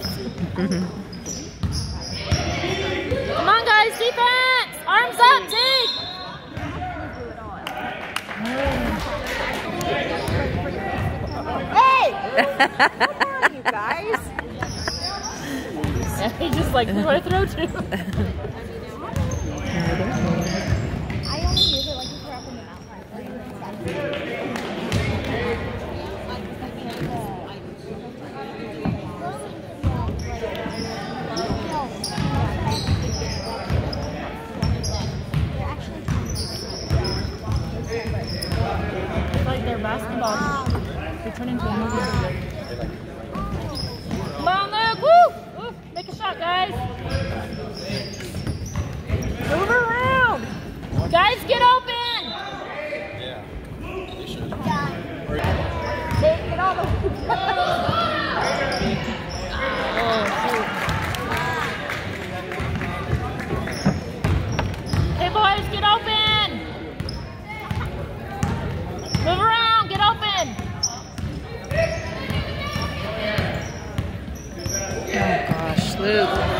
Come on, guys, defense! Arms up, Zeke! Hey! What are you guys? Yeah, he just like, who do I throw to? I only use it like if we're up in the It's basketball. They turn into a movie. Come on, Luke! Woo! Make a shot, guys! Move around! Guys, get open! Yeah. Yeah. All the Absolutely.